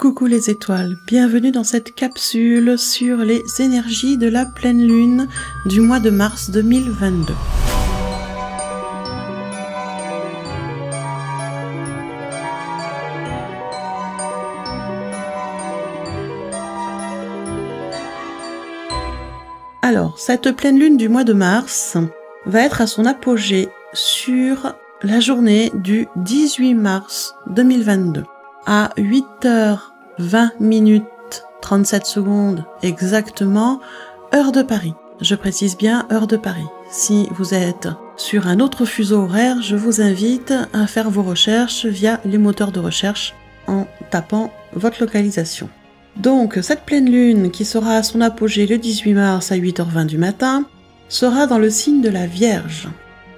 Coucou les étoiles, bienvenue dans cette capsule sur les énergies de la pleine lune du mois de mars 2022. Alors, cette pleine lune du mois de mars va être à son apogée sur la journée du 18 mars 2022 à 8h20 minutes 37 secondes exactement, heure de Paris. Je précise bien heure de Paris. Si vous êtes sur un autre fuseau horaire, je vous invite à faire vos recherches via les moteurs de recherche en tapant votre localisation. Donc cette pleine lune qui sera à son apogée le 18 mars à 8h20 du matin sera dans le signe de la Vierge.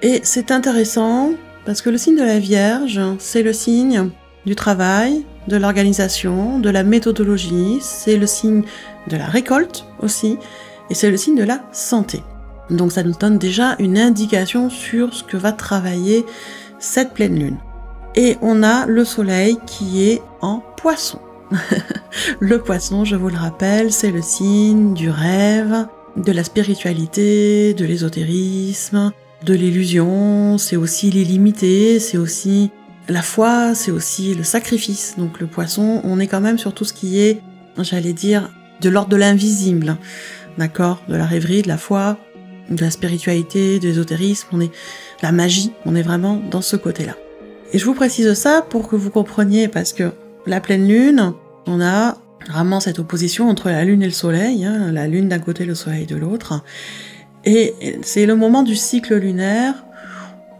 Et c'est intéressant parce que le signe de la Vierge, c'est le signe du travail, de l'organisation, de la méthodologie, c'est le signe de la récolte aussi, et c'est le signe de la santé. Donc ça nous donne déjà une indication sur ce que va travailler cette pleine lune. Et on a le soleil qui est en poisson. le poisson, je vous le rappelle, c'est le signe du rêve, de la spiritualité, de l'ésotérisme, de l'illusion, c'est aussi l'illimité, c'est aussi la foi, c'est aussi le sacrifice. Donc le poisson, on est quand même sur tout ce qui est, j'allais dire, de l'ordre de l'invisible. D'accord? De la rêverie, de la foi, de la spiritualité, de l'ésotérisme, on est la magie, on est vraiment dans ce côté-là. Et je vous précise ça pour que vous compreniez parce que la pleine lune, on a vraiment cette opposition entre la lune et le soleil, hein, la lune d'un côté, le soleil de l'autre. Et c'est le moment du cycle lunaire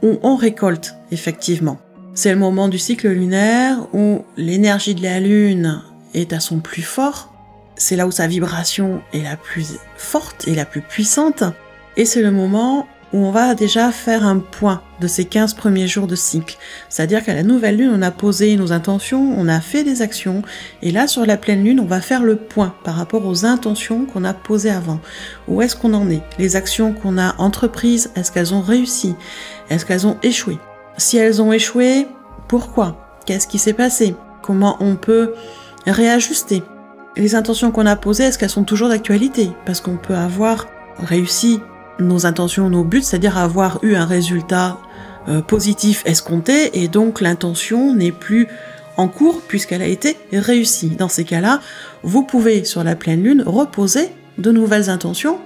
où on récolte, effectivement. C'est le moment du cycle lunaire où l'énergie de la Lune est à son plus fort. C'est là où sa vibration est la plus forte et la plus puissante. Et c'est le moment où on va déjà faire un point de ces 15 premiers jours de cycle. C'est-à-dire qu'à la nouvelle lune, on a posé nos intentions, on a fait des actions, et là, sur la pleine lune, on va faire le point par rapport aux intentions qu'on a posées avant. Où est-ce qu'on en est? Les actions qu'on a entreprises, est-ce qu'elles ont réussi? Est-ce qu'elles ont échoué? Si elles ont échoué, pourquoi? Qu'est-ce qui s'est passé? Comment on peut réajuster? Les intentions qu'on a posées, est-ce qu'elles sont toujours d'actualité? Parce qu'on peut avoir réussi nos intentions, nos buts, c'est-à-dire avoir eu un résultat euh, positif escompté, et donc l'intention n'est plus en cours puisqu'elle a été réussie. Dans ces cas-là, vous pouvez sur la pleine lune reposer de nouvelles intentions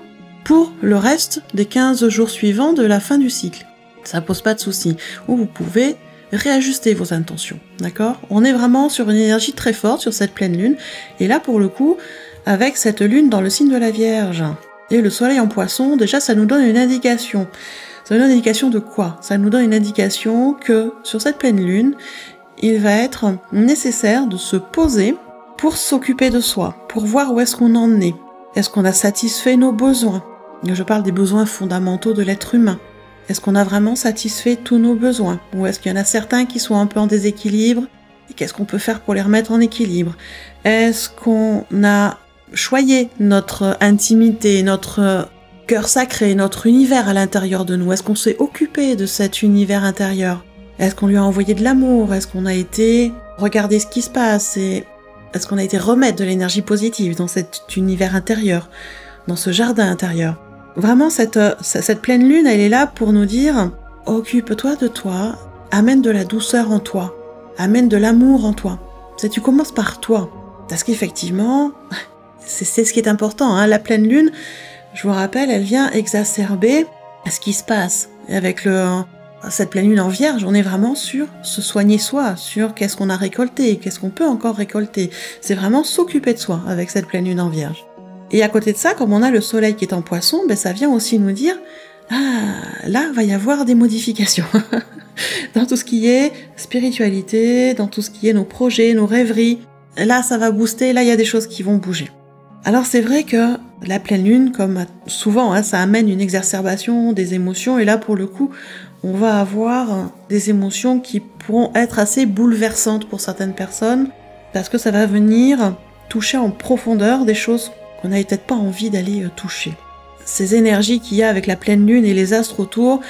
pour le reste des 15 jours suivants de la fin du cycle ça pose pas de souci. Ou vous pouvez réajuster vos intentions, d'accord? On est vraiment sur une énergie très forte sur cette pleine lune, et là pour le coup, avec cette lune dans le signe de la Vierge et le soleil en poisson, déjà ça nous donne une indication. Ça nous donne une indication de quoi? Ça nous donne une indication que sur cette pleine lune, il va être nécessaire de se poser pour s'occuper de soi, pour voir où est-ce qu'on en est. Est-ce qu'on a satisfait nos besoins? Je parle des besoins fondamentaux de l'être humain. Est-ce qu'on a vraiment satisfait tous nos besoins? Ou est-ce qu'il y en a certains qui sont un peu en déséquilibre? Et qu'est-ce qu'on peut faire pour les remettre en équilibre? Est-ce qu'on a choyé notre intimité, notre cœur sacré, notre univers à l'intérieur de nous? Est-ce qu'on s'est occupé de cet univers intérieur? Est-ce qu'on lui a envoyé de l'amour? Est-ce qu'on a été regarder ce qui se passe et est-ce qu'on a été remettre de l'énergie positive dans cet univers intérieur, dans ce jardin intérieur? Vraiment, cette, cette pleine lune, elle est là pour nous dire, occupe-toi de toi, amène de la douceur en toi, amène de l'amour en toi. Tu commences par toi. Parce qu'effectivement, c'est ce qui est important. Hein. La pleine lune, je vous rappelle, elle vient exacerber ce qui se passe. avec le, cette pleine lune en vierge, on est vraiment sur se soigner soi, sur qu'est-ce qu'on a récolté, qu'est-ce qu'on peut encore récolter. C'est vraiment s'occuper de soi avec cette pleine lune en vierge. Et à côté de ça, comme on a le soleil qui est en poisson, ben ça vient aussi nous dire ah, là va y avoir des modifications dans tout ce qui est spiritualité, dans tout ce qui est nos projets, nos rêveries. Là, ça va booster, là, il y a des choses qui vont bouger. Alors c'est vrai que la pleine lune, comme souvent, hein, ça amène une exacerbation des émotions, et là, pour le coup, on va avoir des émotions qui pourront être assez bouleversantes pour certaines personnes, parce que ça va venir toucher en profondeur des choses qu'on n'avait peut-être pas envie d'aller euh, toucher. Ces énergies qu'il y a avec la pleine lune et les astres autour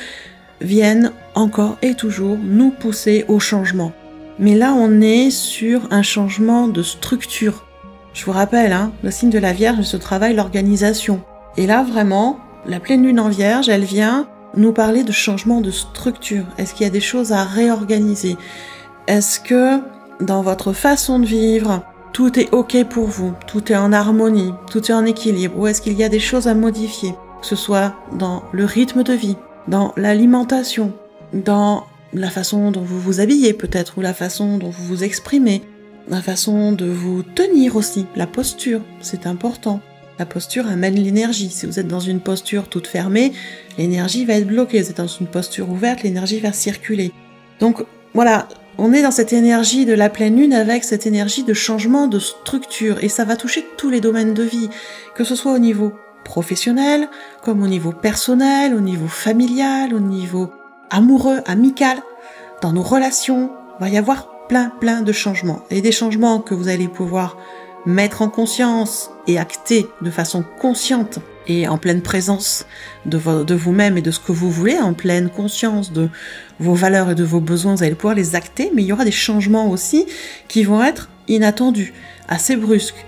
viennent encore et toujours nous pousser au changement. Mais là, on est sur un changement de structure. Je vous rappelle, hein, le signe de la Vierge se travaille l'organisation. Et là, vraiment, la pleine lune en Vierge, elle vient nous parler de changement de structure. Est-ce qu'il y a des choses à réorganiser? Est-ce que dans votre façon de vivre, tout est OK pour vous, tout est en harmonie, tout est en équilibre, ou est-ce qu'il y a des choses à modifier, que ce soit dans le rythme de vie, dans l'alimentation, dans la façon dont vous vous habillez peut-être, ou la façon dont vous vous exprimez, la façon de vous tenir aussi, la posture, c'est important. La posture amène l'énergie. Si vous êtes dans une posture toute fermée, l'énergie va être bloquée. Si vous êtes dans une posture ouverte, l'énergie va circuler. Donc voilà, on est dans cette énergie de la pleine lune avec cette énergie de changement de structure et ça va toucher tous les domaines de vie, que ce soit au niveau professionnel, comme au niveau personnel, au niveau familial, au niveau amoureux, amical, dans nos relations. Il va y avoir plein, plein de changements. Et des changements que vous allez pouvoir mettre en conscience et acter de façon consciente et en pleine présence de, vous-même et de ce que vous voulez, en pleine conscience de vos valeurs et de vos besoins, vous allez pouvoir les acter, mais il y aura des changements aussi qui vont être inattendus, assez brusques,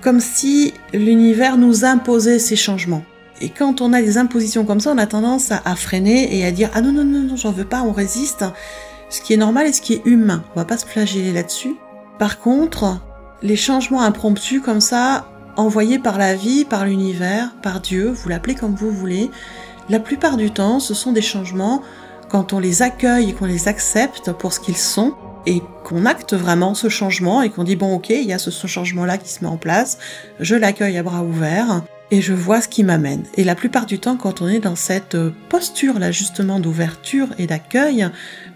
comme si l'univers nous imposait ces changements. Et quand on a des impositions comme ça, on a tendance à, freiner et à dire ah non non non non j'en veux pas, on résiste. Ce qui est normal et ce qui est humain. On va pas se flageller là-dessus. Par contre, les changements impromptus comme ça, envoyés par la vie, par l'univers, par Dieu, vous l'appelez comme vous voulez, la plupart du temps, ce sont des changements quand on les accueille et qu'on les accepte pour ce qu'ils sont et qu'on acte vraiment ce changement et qu'on dit bon ok, il y a ce, changement-là qui se met en place, je l'accueille à bras ouverts et je vois ce qui m'amène. Et la plupart du temps, quand on est dans cette posture-là justement d'ouverture et d'accueil,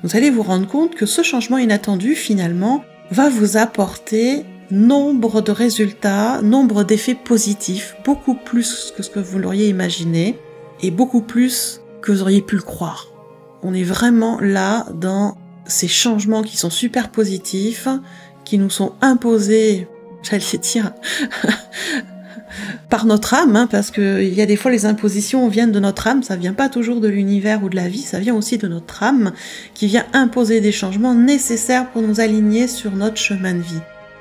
vous allez vous rendre compte que ce changement inattendu finalement va vous apporter nombre de résultats, nombre d'effets positifs, beaucoup plus que ce que vous l'auriez imaginé et beaucoup plus que vous auriez pu le croire. On est vraiment là dans ces changements qui sont super positifs, qui nous sont imposés, j'allais dire, par notre âme, hein, parce qu'il y a des fois les impositions viennent de notre âme, ça vient pas toujours de l'univers ou de la vie, ça vient aussi de notre âme qui vient imposer des changements nécessaires pour nous aligner sur notre chemin de vie.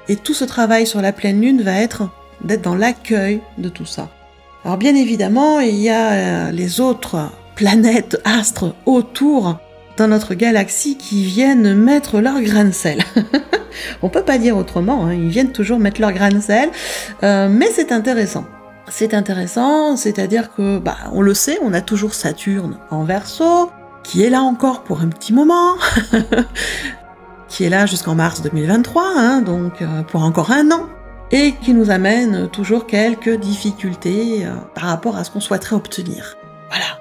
Et tout ce travail sur la pleine lune va être d'être dans l'accueil de tout ça. Alors bien évidemment, il y a euh, les autres planètes, astres autour dans notre galaxie qui viennent mettre leur grain de sel. On peut pas dire autrement, hein, ils viennent toujours mettre leur grain de sel, euh, mais c'est intéressant. C'est intéressant, c'est-à-dire que, bah, on le sait, on a toujours Saturne en verso, qui est là encore pour un petit moment. qui est là jusqu'en mars 2023, hein, donc euh, pour encore un an, et qui nous amène toujours quelques difficultés euh, par rapport à ce qu'on souhaiterait obtenir. Voilà.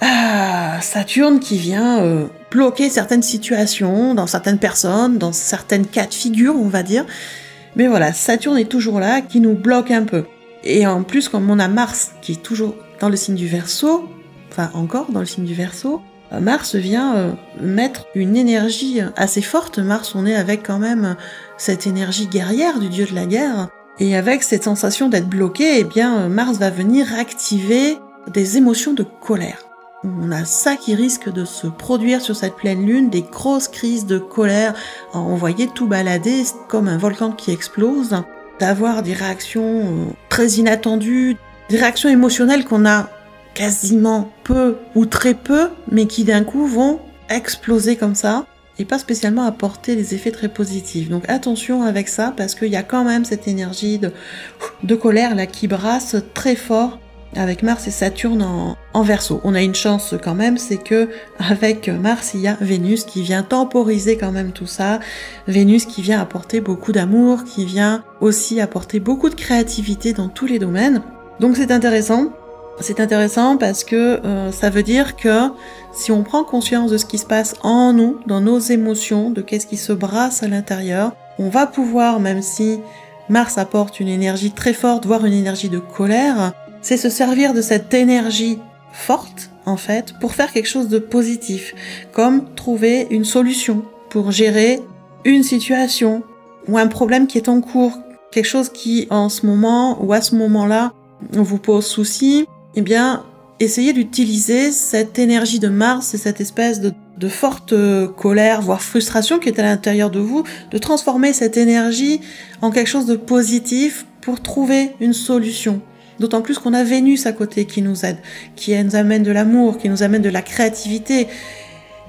Ah, Saturne qui vient euh, bloquer certaines situations, dans certaines personnes, dans certaines cas de figure, on va dire. Mais voilà, Saturne est toujours là, qui nous bloque un peu. Et en plus, comme on a Mars qui est toujours dans le signe du Verseau, enfin encore dans le signe du Verseau, Mars vient euh, mettre une énergie assez forte. Mars, on est avec quand même cette énergie guerrière du dieu de la guerre. Et avec cette sensation d'être bloqué, eh bien, Mars va venir activer des émotions de colère. On a ça qui risque de se produire sur cette pleine lune, des grosses crises de colère. On voyait tout balader comme un volcan qui explose, d'avoir des réactions euh, très inattendues, des réactions émotionnelles qu'on a quasiment peu ou très peu, mais qui d'un coup vont exploser comme ça et pas spécialement apporter des effets très positifs. Donc attention avec ça parce qu'il y a quand même cette énergie de, de colère là qui brasse très fort avec Mars et Saturne en, en verso. On a une chance quand même, c'est que avec Mars, il y a Vénus qui vient temporiser quand même tout ça. Vénus qui vient apporter beaucoup d'amour, qui vient aussi apporter beaucoup de créativité dans tous les domaines. Donc c'est intéressant. C'est intéressant parce que euh, ça veut dire que si on prend conscience de ce qui se passe en nous, dans nos émotions, de qu'est-ce qui se brasse à l'intérieur, on va pouvoir, même si Mars apporte une énergie très forte, voire une énergie de colère, c'est se servir de cette énergie forte, en fait, pour faire quelque chose de positif, comme trouver une solution pour gérer une situation ou un problème qui est en cours, quelque chose qui en ce moment ou à ce moment-là vous pose souci, eh bien, essayez d'utiliser cette énergie de Mars et cette espèce de, de forte colère, voire frustration qui est à l'intérieur de vous, de transformer cette énergie en quelque chose de positif pour trouver une solution. D'autant plus qu'on a Vénus à côté qui nous aide, qui nous amène de l'amour, qui nous amène de la créativité.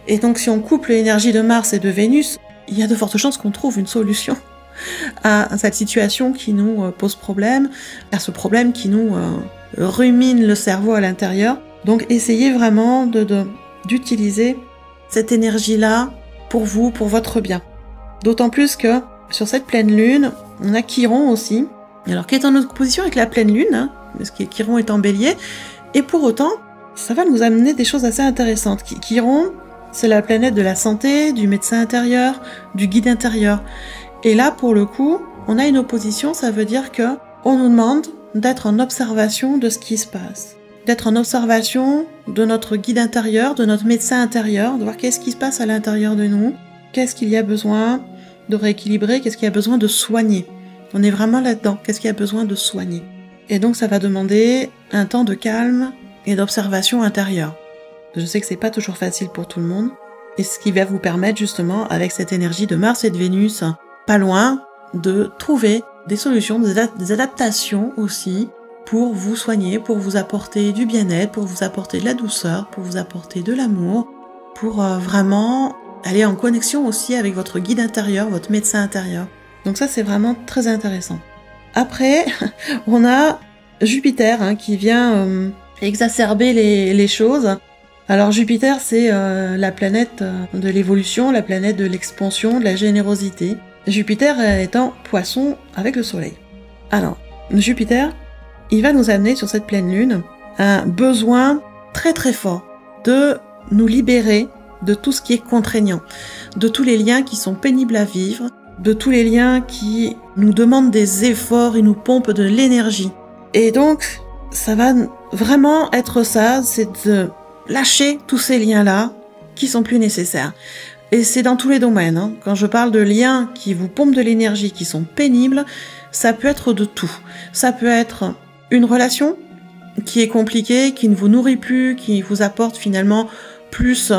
Et donc si on couple l'énergie de Mars et de Vénus, il y a de fortes chances qu'on trouve une solution à cette situation qui nous euh, pose problème, à ce problème qui nous euh, rumine le cerveau à l'intérieur. Donc essayez vraiment de d'utiliser cette énergie-là pour vous, pour votre bien. D'autant plus que sur cette pleine lune, on a Chiron aussi, alors qui est en opposition avec la pleine lune, hein, parce que Chiron est en bélier, et pour autant, ça va nous amener des choses assez intéressantes. Chiron, c'est la planète de la santé, du médecin intérieur, du guide intérieur. Et là, pour le coup, on a une opposition, ça veut dire que on nous demande d'être en observation de ce qui se passe. D'être en observation de notre guide intérieur, de notre médecin intérieur, de voir qu'est-ce qui se passe à l'intérieur de nous, qu'est-ce qu'il y a besoin de rééquilibrer, qu'est-ce qu'il y a besoin de soigner. On est vraiment là-dedans, qu'est-ce qu'il y a besoin de soigner. Et donc ça va demander un temps de calme et d'observation intérieure. Je sais que c'est pas toujours facile pour tout le monde, et ce qui va vous permettre justement, avec cette énergie de Mars et de Vénus, pas loin, de trouver des solutions, des adaptations aussi pour vous soigner, pour vous apporter du bien-être, pour vous apporter de la douceur, pour vous apporter de l'amour, pour euh, vraiment aller en connexion aussi avec votre guide intérieur, votre médecin intérieur. Donc ça c'est vraiment très intéressant. Après, on a Jupiter hein, qui vient euh, exacerber les, choses. Alors Jupiter c'est euh, la planète de l'évolution, la planète de l'expansion, de la générosité. Jupiter en poisson avec le soleil. Alors, Jupiter, il va nous amener sur cette pleine lune un besoin très très fort de nous libérer de tout ce qui est contraignant, de tous les liens qui sont pénibles à vivre, de tous les liens qui nous demandent des efforts et nous pompent de l'énergie. Et donc, ça va vraiment être ça, c'est de lâcher tous ces liens-là qui sont plus nécessaires. Et c'est dans tous les domaines. Hein. Quand je parle de liens qui vous pompent de l'énergie, qui sont pénibles, ça peut être de tout. Ça peut être une relation qui est compliquée, qui ne vous nourrit plus, qui vous apporte finalement plus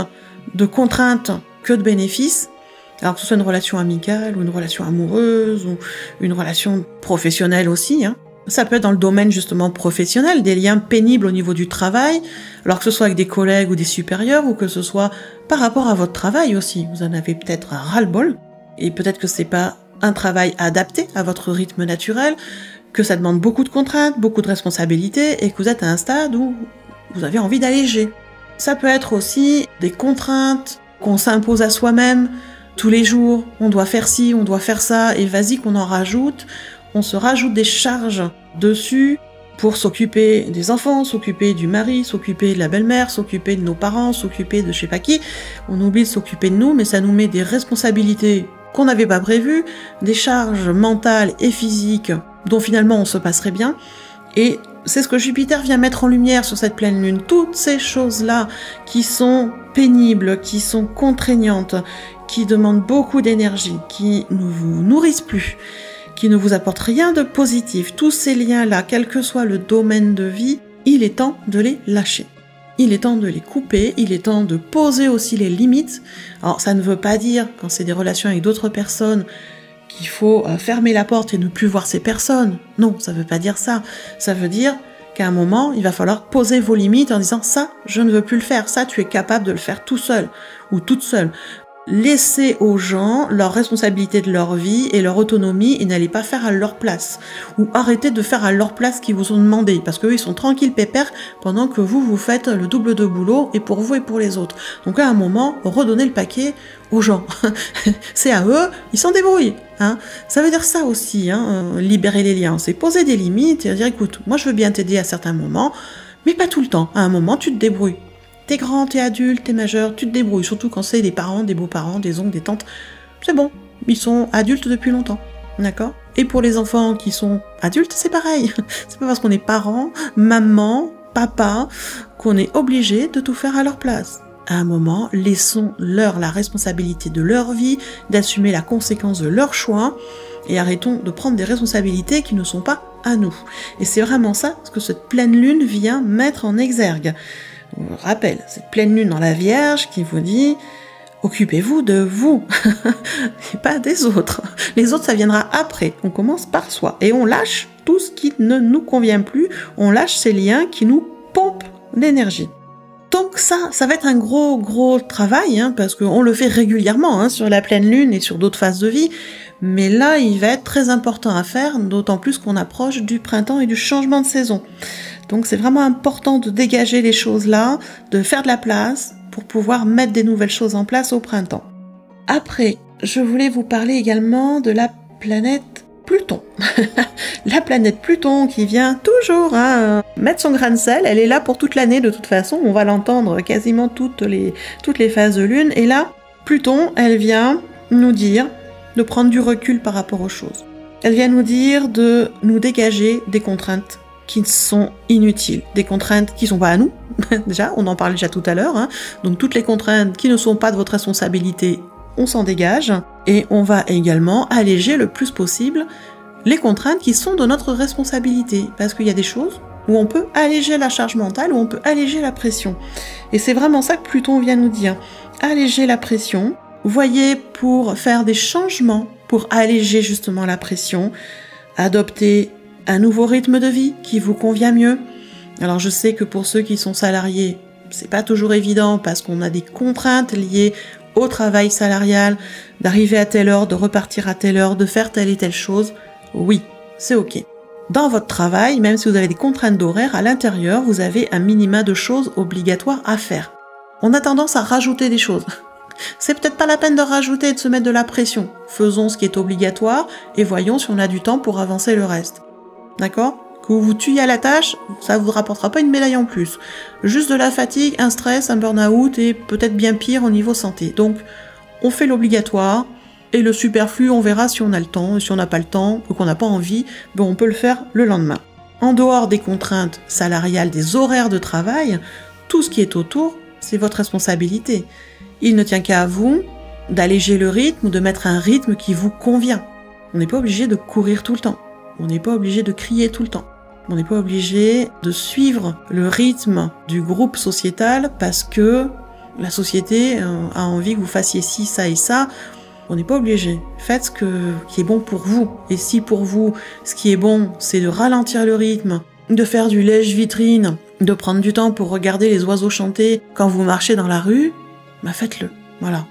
de contraintes que de bénéfices. Alors que ce soit une relation amicale ou une relation amoureuse ou une relation professionnelle aussi. Hein. Ça peut être dans le domaine justement professionnel, des liens pénibles au niveau du travail, alors que ce soit avec des collègues ou des supérieurs, ou que ce soit par rapport à votre travail aussi. Vous en avez peut-être un ras-le-bol, et peut-être que c'est pas un travail adapté à votre rythme naturel, que ça demande beaucoup de contraintes, beaucoup de responsabilités, et que vous êtes à un stade où vous avez envie d'alléger. Ça peut être aussi des contraintes qu'on s'impose à soi-même tous les jours. On doit faire ci, on doit faire ça, et vas-y qu'on en rajoute on se rajoute des charges dessus pour s'occuper des enfants, s'occuper du mari, s'occuper de la belle-mère, s'occuper de nos parents, s'occuper de je sais pas qui. On oublie de s'occuper de nous, mais ça nous met des responsabilités qu'on n'avait pas prévues, des charges mentales et physiques dont finalement on se passerait bien. Et c'est ce que Jupiter vient mettre en lumière sur cette pleine lune. Toutes ces choses-là qui sont pénibles, qui sont contraignantes, qui demandent beaucoup d'énergie, qui ne vous nourrissent plus, qui ne vous apporte rien de positif, tous ces liens-là, quel que soit le domaine de vie, il est temps de les lâcher. Il est temps de les couper, il est temps de poser aussi les limites. Alors ça ne veut pas dire, quand c'est des relations avec d'autres personnes, qu'il faut euh, fermer la porte et ne plus voir ces personnes. Non, ça ne veut pas dire ça. Ça veut dire qu'à un moment, il va falloir poser vos limites en disant ça, je ne veux plus le faire, ça, tu es capable de le faire tout seul ou toute seule laisser aux gens leur responsabilité de leur vie et leur autonomie et n'allez pas faire à leur place. Ou arrêtez de faire à leur place ce qu'ils vous ont demandé parce qu'eux ils sont tranquilles pépères pendant que vous vous faites le double de boulot et pour vous et pour les autres. Donc à un moment, redonnez le paquet aux gens. c'est à eux, ils s'en débrouillent. Hein. Ça veut dire ça aussi, hein, euh, libérer les liens. C'est poser des limites et dire écoute, moi je veux bien t'aider à certains moments, mais pas tout le temps. À un moment, tu te débrouilles. T'es grand, t'es adulte, t'es majeur, tu te débrouilles, surtout quand c'est des parents, des beaux-parents, des oncles, des tantes. C'est bon, ils sont adultes depuis longtemps. D'accord? Et pour les enfants qui sont adultes, c'est pareil. C'est pas parce qu'on est parents, maman, papa, qu'on est obligé de tout faire à leur place. À un moment, laissons-leur la responsabilité de leur vie, d'assumer la conséquence de leurs choix, et arrêtons de prendre des responsabilités qui ne sont pas à nous. Et c'est vraiment ça ce que cette pleine lune vient mettre en exergue. Vous rappelle, cette pleine lune dans la Vierge qui vous dit Occupez-vous de vous et pas des autres. Les autres, ça viendra après. On commence par soi et on lâche tout ce qui ne nous convient plus. On lâche ces liens qui nous pompent l'énergie. Donc ça, ça va être un gros, gros travail, hein, parce qu'on le fait régulièrement hein, sur la pleine lune et sur d'autres phases de vie. Mais là, il va être très important à faire, d'autant plus qu'on approche du printemps et du changement de saison. Donc c'est vraiment important de dégager les choses là, de faire de la place pour pouvoir mettre des nouvelles choses en place au printemps. Après, je voulais vous parler également de la planète Pluton. la planète Pluton qui vient toujours hein, mettre son grain de sel. Elle est là pour toute l'année de toute façon. On va l'entendre quasiment toutes les, toutes les phases de lune. Et là, Pluton, elle vient nous dire de prendre du recul par rapport aux choses. Elle vient nous dire de nous dégager des contraintes qui sont inutiles, des contraintes qui sont pas à nous. déjà, on en parlait déjà tout à l'heure. Hein. Donc toutes les contraintes qui ne sont pas de votre responsabilité, on s'en dégage et on va également alléger le plus possible les contraintes qui sont de notre responsabilité parce qu'il y a des choses où on peut alléger la charge mentale, où on peut alléger la pression. Et c'est vraiment ça que Pluton vient nous dire. Alléger la pression. Voyez pour faire des changements pour alléger justement la pression, adopter un nouveau rythme de vie qui vous convient mieux. Alors je sais que pour ceux qui sont salariés, c'est pas toujours évident parce qu'on a des contraintes liées au travail salarial, d'arriver à telle heure, de repartir à telle heure, de faire telle et telle chose, oui, c'est ok. Dans votre travail, même si vous avez des contraintes d'horaire, à l'intérieur, vous avez un minima de choses obligatoires à faire. On a tendance à rajouter des choses. C'est peut-être pas la peine de rajouter et de se mettre de la pression. Faisons ce qui est obligatoire et voyons si on a du temps pour avancer le reste. D'accord? Que vous vous tuiez à la tâche, ça vous rapportera pas une médaille en plus. Juste de la fatigue, un stress, un burn-out et peut-être bien pire au niveau santé. Donc, on fait l'obligatoire et le superflu, on verra si on a le temps. Si on n'a pas le temps ou qu'on n'a pas envie, ben on peut le faire le lendemain. En dehors des contraintes salariales, des horaires de travail, tout ce qui est autour, c'est votre responsabilité. Il ne tient qu'à vous d'alléger le rythme ou de mettre un rythme qui vous convient. On n'est pas obligé de courir tout le temps. On n'est pas obligé de crier tout le temps. On n'est pas obligé de suivre le rythme du groupe sociétal parce que la société euh, a envie que vous fassiez ci, ça et ça. On n'est pas obligé. Faites ce qui est bon pour vous. Et si pour vous, ce qui est bon, c'est de ralentir le rythme, de faire du lèche-vitrine, de prendre du temps pour regarder les oiseaux chanter quand vous marchez dans la rue, bah faites-le. Voilà.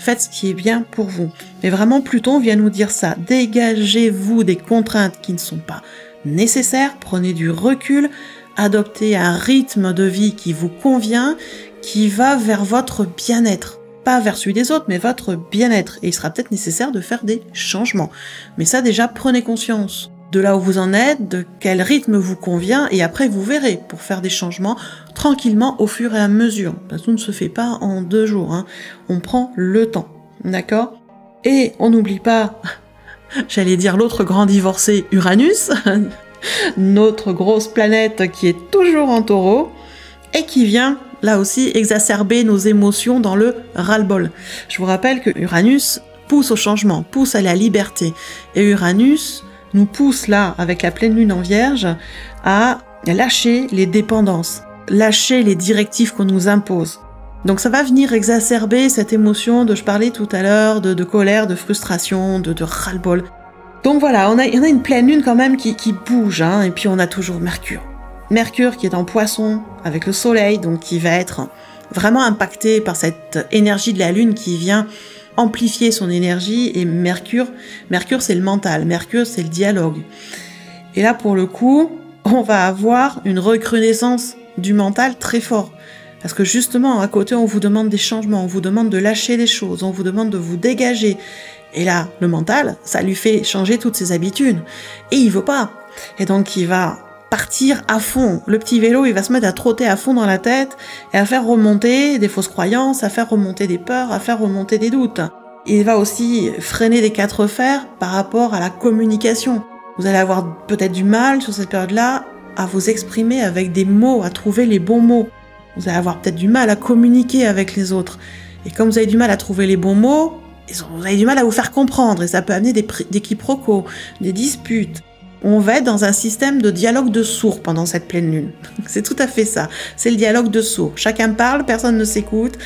Faites ce qui est bien pour vous. Mais vraiment, Pluton vient nous dire ça. Dégagez-vous des contraintes qui ne sont pas nécessaires. Prenez du recul. Adoptez un rythme de vie qui vous convient, qui va vers votre bien-être. Pas vers celui des autres, mais votre bien-être. Et il sera peut-être nécessaire de faire des changements. Mais ça déjà, prenez conscience de là où vous en êtes, de quel rythme vous convient, et après vous verrez pour faire des changements tranquillement au fur et à mesure. Que tout ne se fait pas en deux jours, hein. on prend le temps, d'accord? Et on n'oublie pas, j'allais dire l'autre grand divorcé, Uranus, notre grosse planète qui est toujours en taureau, et qui vient là aussi exacerber nos émotions dans le ras-le-bol. Je vous rappelle que Uranus pousse au changement, pousse à la liberté. Et Uranus, nous pousse là, avec la pleine lune en vierge, à lâcher les dépendances, lâcher les directives qu'on nous impose. Donc ça va venir exacerber cette émotion de je parlais tout à l'heure, de, colère, de frustration, de, de ras-le-bol. Donc voilà, on a, a une pleine lune quand même qui, qui bouge, hein, et puis on a toujours Mercure. Mercure qui est en poisson avec le soleil, donc qui va être vraiment impacté par cette énergie de la lune qui vient amplifier son énergie et Mercure, Mercure c'est le mental, Mercure c'est le dialogue. Et là pour le coup, on va avoir une recrudescence du mental très fort. Parce que justement, à côté, on vous demande des changements, on vous demande de lâcher les choses, on vous demande de vous dégager. Et là, le mental, ça lui fait changer toutes ses habitudes. Et il veut pas. Et donc, il va partir à fond. Le petit vélo, il va se mettre à trotter à fond dans la tête et à faire remonter des fausses croyances, à faire remonter des peurs, à faire remonter des doutes. Il va aussi freiner des quatre fers par rapport à la communication. Vous allez avoir peut-être du mal sur cette période-là à vous exprimer avec des mots, à trouver les bons mots. Vous allez avoir peut-être du mal à communiquer avec les autres. Et comme vous avez du mal à trouver les bons mots, vous avez du mal à vous faire comprendre et ça peut amener des, des quiproquos, des disputes. On va être dans un système de dialogue de sourds pendant cette pleine lune. C'est tout à fait ça. C'est le dialogue de sourds. Chacun parle, personne ne s'écoute,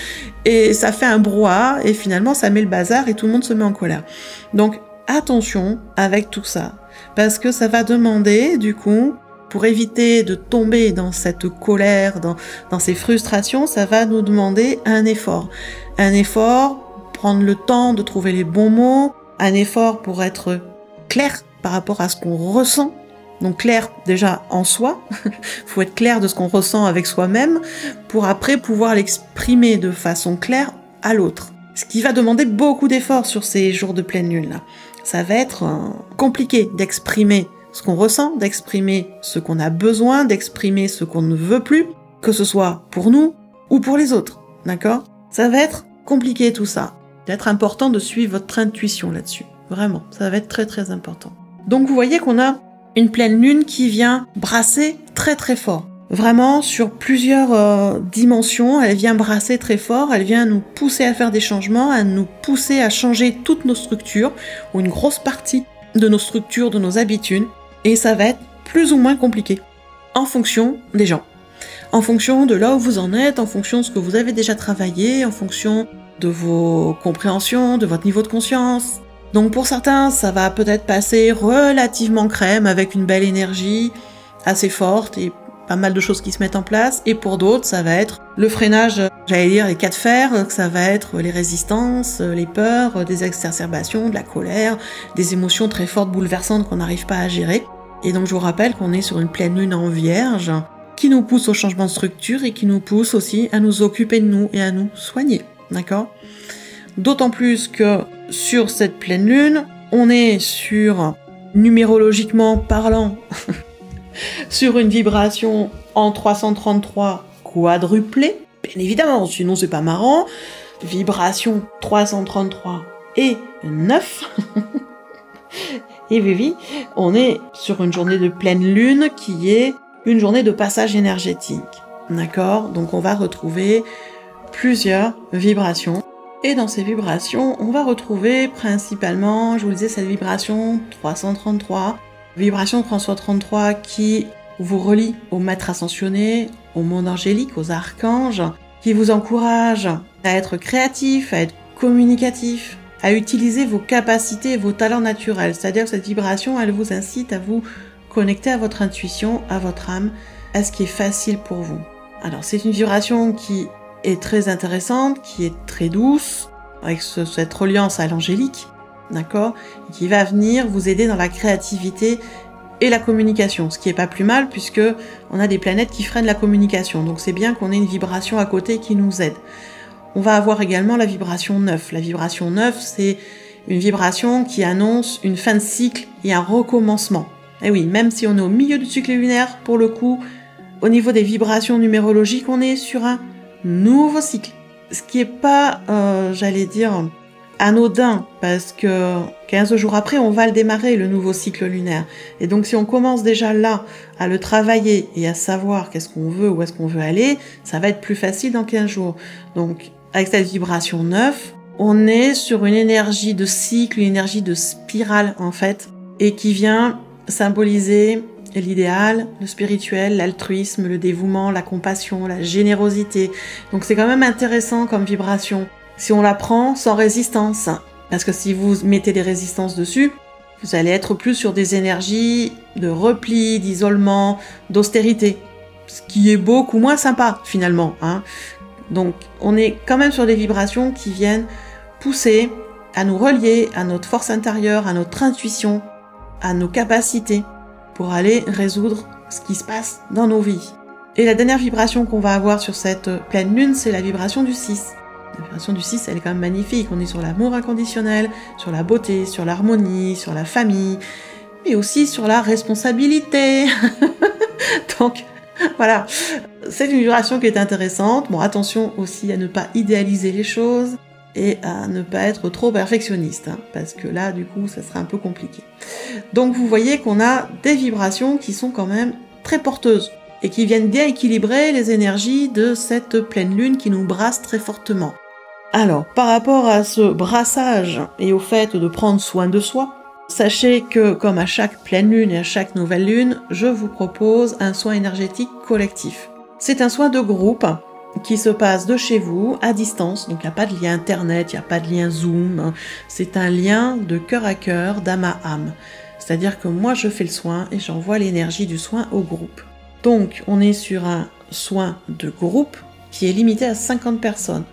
et ça fait un brouhaha, et finalement ça met le bazar et tout le monde se met en colère. Donc attention avec tout ça, parce que ça va demander, du coup, pour éviter de tomber dans cette colère, dans, dans ces frustrations, ça va nous demander un effort. Un effort, prendre le temps de trouver les bons mots, un effort pour être clair par rapport à ce qu'on ressent. Donc clair déjà en soi, faut être clair de ce qu'on ressent avec soi-même pour après pouvoir l'exprimer de façon claire à l'autre. Ce qui va demander beaucoup d'efforts sur ces jours de pleine lune là. Ça va être euh, compliqué d'exprimer ce qu'on ressent, d'exprimer ce qu'on a besoin, d'exprimer ce qu'on ne veut plus, que ce soit pour nous ou pour les autres. D'accord? Ça va être compliqué tout ça. Il va être important de suivre votre intuition là-dessus. Vraiment, ça va être très très important. Donc vous voyez qu'on a une pleine lune qui vient brasser très très fort. Vraiment sur plusieurs euh, dimensions, elle vient brasser très fort, elle vient nous pousser à faire des changements, à nous pousser à changer toutes nos structures, ou une grosse partie de nos structures, de nos habitudes, et ça va être plus ou moins compliqué, en fonction des gens, en fonction de là où vous en êtes, en fonction de ce que vous avez déjà travaillé, en fonction de vos compréhensions, de votre niveau de conscience, donc pour certains, ça va peut-être passer relativement crème avec une belle énergie assez forte et pas mal de choses qui se mettent en place. Et pour d'autres, ça va être le freinage, j'allais dire les cas de fer, ça va être les résistances, les peurs, des exacerbations, de la colère, des émotions très fortes, bouleversantes qu'on n'arrive pas à gérer. Et donc je vous rappelle qu'on est sur une pleine lune en vierge qui nous pousse au changement de structure et qui nous pousse aussi à nous occuper de nous et à nous soigner. D'accord? D'autant plus que sur cette pleine lune, on est sur, numérologiquement parlant, sur une vibration en 333 quadruplée. Bien évidemment, sinon c'est pas marrant. Vibration 333 et 9. et oui, on est sur une journée de pleine lune qui est une journée de passage énergétique. D'accord? Donc on va retrouver plusieurs vibrations et dans ces vibrations, on va retrouver principalement, je vous le disais, cette vibration 333, vibration 333 qui vous relie au maître ascensionné, au monde angélique, aux archanges, qui vous encourage à être créatif, à être communicatif, à utiliser vos capacités vos talents naturels. C'est-à-dire que cette vibration, elle vous incite à vous connecter à votre intuition, à votre âme, à ce qui est facile pour vous. Alors c'est une vibration qui est très intéressante, qui est très douce, avec cette reliance à l'angélique, d'accord, qui va venir vous aider dans la créativité et la communication, ce qui est pas plus mal puisque on a des planètes qui freinent la communication. Donc c'est bien qu'on ait une vibration à côté qui nous aide. On va avoir également la vibration 9. La vibration 9, c'est une vibration qui annonce une fin de cycle et un recommencement. Et oui, même si on est au milieu du cycle lunaire, pour le coup, au niveau des vibrations numérologiques, on est sur un nouveau cycle. Ce qui est pas, euh, j'allais dire, anodin, parce que 15 jours après, on va le démarrer, le nouveau cycle lunaire. Et donc si on commence déjà là à le travailler et à savoir qu'est-ce qu'on veut, où est-ce qu'on veut aller, ça va être plus facile dans 15 jours. Donc avec cette vibration 9, on est sur une énergie de cycle, une énergie de spirale en fait, et qui vient symboliser l'idéal, le spirituel, l'altruisme, le dévouement, la compassion, la générosité. Donc c'est quand même intéressant comme vibration. Si on la prend sans résistance, parce que si vous mettez des résistances dessus, vous allez être plus sur des énergies de repli, d'isolement, d'austérité, ce qui est beaucoup moins sympa finalement. Hein. Donc on est quand même sur des vibrations qui viennent pousser à nous relier à notre force intérieure, à notre intuition, à nos capacités pour aller résoudre ce qui se passe dans nos vies. Et la dernière vibration qu'on va avoir sur cette pleine lune, c'est la vibration du 6. La vibration du 6, elle est quand même magnifique. On est sur l'amour inconditionnel, sur la beauté, sur l'harmonie, sur la famille, mais aussi sur la responsabilité. Donc, voilà. C'est une vibration qui est intéressante. Bon, attention aussi à ne pas idéaliser les choses et à ne pas être trop perfectionniste, hein, parce que là, du coup, ça sera un peu compliqué. Donc vous voyez qu'on a des vibrations qui sont quand même très porteuses et qui viennent bien équilibrer les énergies de cette pleine lune qui nous brasse très fortement. Alors, par rapport à ce brassage et au fait de prendre soin de soi, Sachez que, comme à chaque pleine lune et à chaque nouvelle lune, je vous propose un soin énergétique collectif. C'est un soin de groupe qui se passe de chez vous à distance, donc il n'y a pas de lien internet, il n'y a pas de lien Zoom, c'est un lien de cœur à cœur, d'âme à âme. C'est-à-dire que moi je fais le soin et j'envoie l'énergie du soin au groupe. Donc on est sur un soin de groupe qui est limité à 50 personnes.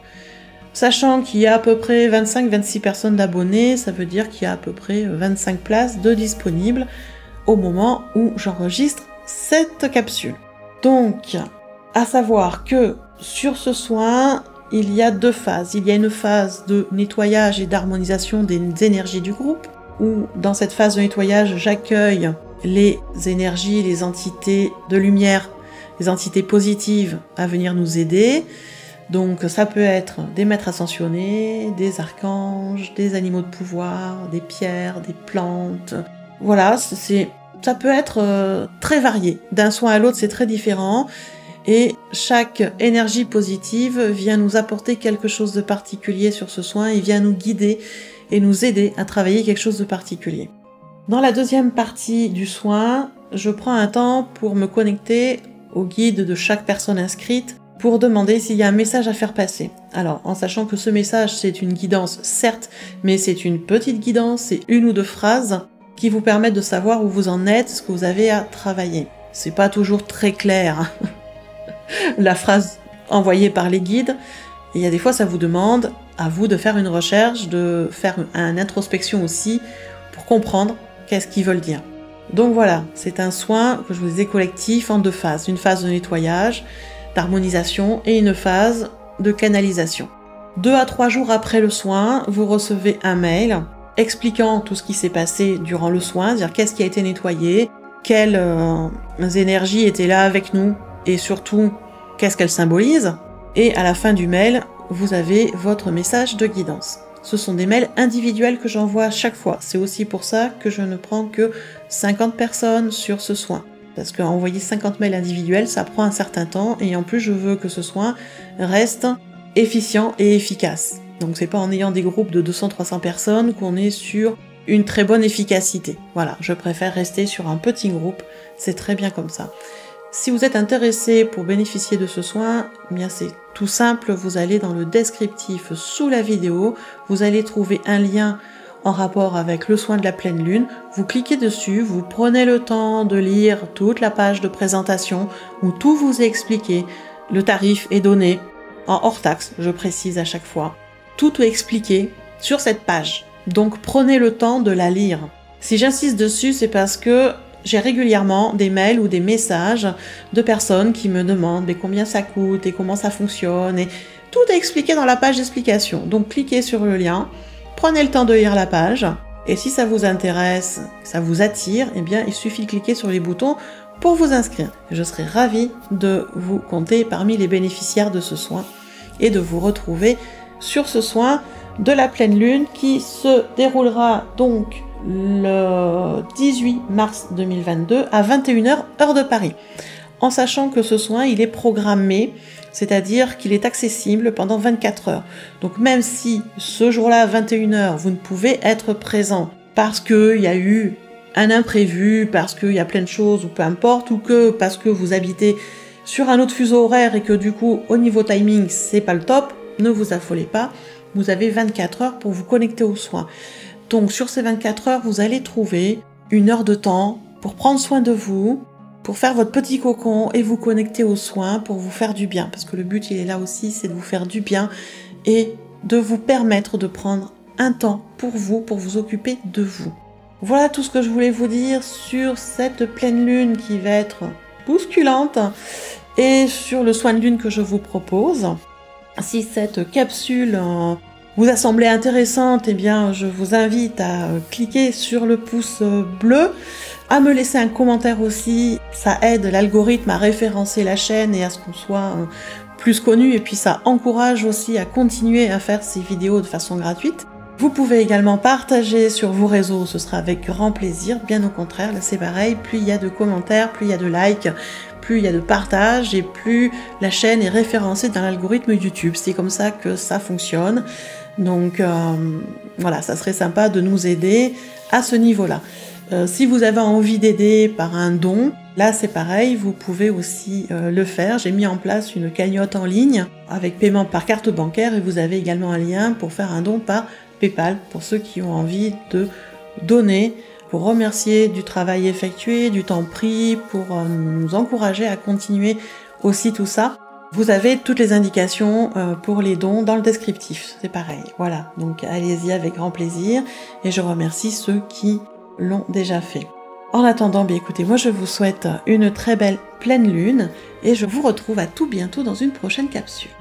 Sachant qu'il y a à peu près 25-26 personnes d'abonnés, ça veut dire qu'il y a à peu près 25 places de disponibles au moment où j'enregistre cette capsule. Donc, à savoir que sur ce soin, il y a deux phases. Il y a une phase de nettoyage et d'harmonisation des énergies du groupe, où dans cette phase de nettoyage, j'accueille les énergies, les entités de lumière, les entités positives à venir nous aider. Donc ça peut être des maîtres ascensionnés, des archanges, des animaux de pouvoir, des pierres, des plantes. Voilà, c'est ça peut être euh, très varié. D'un soin à l'autre, c'est très différent. Et chaque énergie positive vient nous apporter quelque chose de particulier sur ce soin et vient nous guider et nous aider à travailler quelque chose de particulier. Dans la deuxième partie du soin, je prends un temps pour me connecter au guide de chaque personne inscrite pour demander s'il y a un message à faire passer. Alors, en sachant que ce message, c'est une guidance, certes, mais c'est une petite guidance, c'est une ou deux phrases qui vous permettent de savoir où vous en êtes, ce que vous avez à travailler. C'est pas toujours très clair, la phrase envoyée par les guides. Et il y a des fois, ça vous demande à vous de faire une recherche, de faire une introspection aussi, pour comprendre qu'est-ce qu'ils veulent dire. Donc voilà, c'est un soin que je vous ai collectif en deux phases. Une phase de nettoyage d'harmonisation et une phase de canalisation. Deux à trois jours après le soin, vous recevez un mail expliquant tout ce qui s'est passé durant le soin, dire qu'est-ce qui a été nettoyé, quelles euh, énergies étaient là avec nous et surtout qu'est-ce qu'elles symbolisent. Et à la fin du mail, vous avez votre message de guidance. Ce sont des mails individuels que j'envoie à chaque fois. C'est aussi pour ça que je ne prends que 50 personnes sur ce soin. Parce qu'envoyer 50 mails individuels, ça prend un certain temps et en plus je veux que ce soin reste efficient et efficace. Donc c'est pas en ayant des groupes de 200-300 personnes qu'on est sur une très bonne efficacité. Voilà, je préfère rester sur un petit groupe, c'est très bien comme ça. Si vous êtes intéressé pour bénéficier de ce soin, eh bien c'est tout simple, vous allez dans le descriptif sous la vidéo, vous allez trouver un lien en rapport avec le soin de la pleine lune, vous cliquez dessus, vous prenez le temps de lire toute la page de présentation où tout vous est expliqué, le tarif est donné en hors taxe, je précise à chaque fois. Tout est expliqué sur cette page. Donc prenez le temps de la lire. Si j'insiste dessus, c'est parce que j'ai régulièrement des mails ou des messages de personnes qui me demandent combien ça coûte et comment ça fonctionne tout est expliqué dans la page d'explication. Donc cliquez sur le lien, Prenez le temps de lire la page. Et si ça vous intéresse, ça vous attire, eh bien, il suffit de cliquer sur les boutons pour vous inscrire. Je serai ravie de vous compter parmi les bénéficiaires de ce soin et de vous retrouver sur ce soin de la pleine lune qui se déroulera donc le 18 mars 2022 à 21h heure de Paris. En sachant que ce soin, il est programmé c'est-à-dire qu'il est accessible pendant 24 heures. Donc même si ce jour-là, à 21h, vous ne pouvez être présent parce qu'il y a eu un imprévu, parce qu'il y a plein de choses, ou peu importe, ou que parce que vous habitez sur un autre fuseau horaire et que du coup, au niveau timing, c'est pas le top, ne vous affolez pas. Vous avez 24 heures pour vous connecter aux soins. Donc sur ces 24 heures, vous allez trouver une heure de temps pour prendre soin de vous, pour faire votre petit cocon et vous connecter aux soins pour vous faire du bien. Parce que le but, il est là aussi, c'est de vous faire du bien et de vous permettre de prendre un temps pour vous, pour vous occuper de vous. Voilà tout ce que je voulais vous dire sur cette pleine lune qui va être bousculante et sur le soin de lune que je vous propose. Si cette capsule euh, vous a semblé intéressante, eh bien, je vous invite à cliquer sur le pouce bleu à me laisser un commentaire aussi. Ça aide l'algorithme à référencer la chaîne et à ce qu'on soit euh, plus connu et puis ça encourage aussi à continuer à faire ces vidéos de façon gratuite. Vous pouvez également partager sur vos réseaux, ce sera avec grand plaisir. Bien au contraire, là c'est pareil, plus il y a de commentaires, plus il y a de likes, plus il y a de partages et plus la chaîne est référencée dans l'algorithme YouTube. C'est comme ça que ça fonctionne. Donc euh, voilà, ça serait sympa de nous aider à ce niveau-là. Euh, si vous avez envie d'aider par un don, là c'est pareil, vous pouvez aussi euh, le faire. J'ai mis en place une cagnotte en ligne avec paiement par carte bancaire et vous avez également un lien pour faire un don par PayPal pour ceux qui ont envie de donner, pour remercier du travail effectué, du temps pris, pour euh, nous encourager à continuer aussi tout ça. Vous avez toutes les indications euh, pour les dons dans le descriptif, c'est pareil. Voilà, donc allez-y avec grand plaisir et je remercie ceux qui l'ont déjà fait. En attendant, bien écoutez, moi je vous souhaite une très belle pleine lune et je vous retrouve à tout bientôt dans une prochaine capsule.